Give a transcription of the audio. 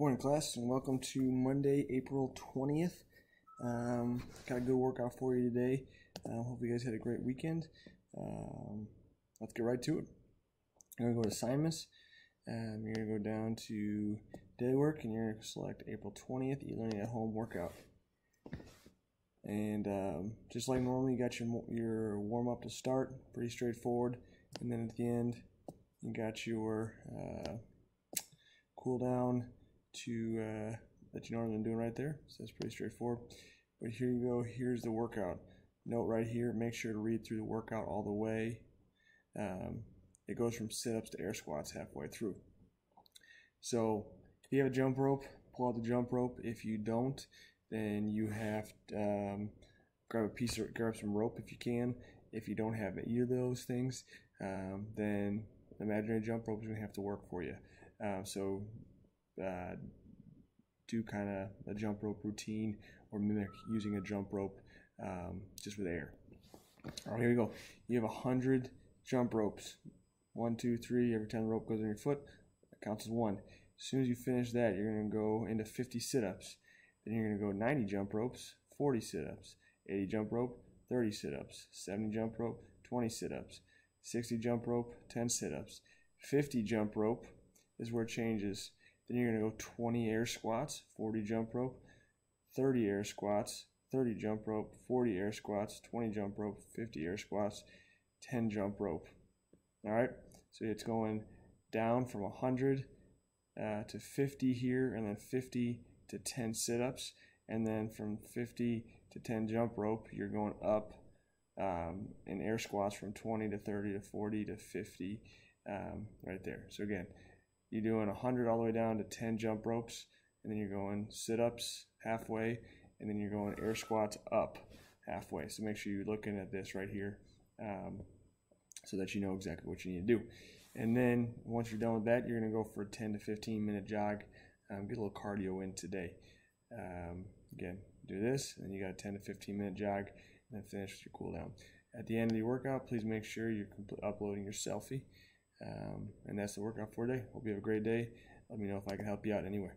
Morning, class, and welcome to Monday, April 20th. Um, got a good workout for you today. Uh, hope you guys had a great weekend. Um, let's get right to it. You're going to go to assignments. Um, you're going to go down to day work, and you're going to select April 20th, e-learning at home workout. And um, just like normal, you got your, your warm up to start, pretty straightforward. And then at the end, you got your uh, cool down to uh, let you know what I'm doing right there. So that's pretty straightforward. But here you go. Here's the workout. Note right here. Make sure to read through the workout all the way. Um, it goes from sit-ups to air squats halfway through. So if you have a jump rope, pull out the jump rope. If you don't, then you have to um, grab a piece of grab some rope if you can. If you don't have either of those things, um, then imaginary jump rope is going to have to work for you. Uh, so uh, do kind of a jump rope routine or mimic using a jump rope um, just with air. All right, here we go. You have a hundred jump ropes. One, two, three. Every time the rope goes on your foot, it counts as one. As soon as you finish that, you're going to go into 50 sit-ups. Then you're going to go 90 jump ropes, 40 sit-ups, 80 jump rope, 30 sit-ups, 70 jump rope, 20 sit-ups, 60 jump rope, 10 sit-ups, 50 jump rope is where it changes. Then you're going to go 20 air squats, 40 jump rope, 30 air squats, 30 jump rope, 40 air squats, 20 jump rope, 50 air squats, 10 jump rope. All right, so it's going down from 100 uh, to 50 here, and then 50 to 10 sit ups, and then from 50 to 10 jump rope, you're going up um, in air squats from 20 to 30 to 40 to 50 um, right there. So again, you're doing 100 all the way down to 10 jump ropes, and then you're going sit ups halfway, and then you're going air squats up halfway. So make sure you're looking at this right here um, so that you know exactly what you need to do. And then once you're done with that, you're going to go for a 10 to 15 minute jog. Um, get a little cardio in today. Um, again, do this, and you got a 10 to 15 minute jog, and then finish with your cool down. At the end of the workout, please make sure you're uploading your selfie. Um, and that's the workout for today. Hope you have a great day. Let me know if I can help you out anyway.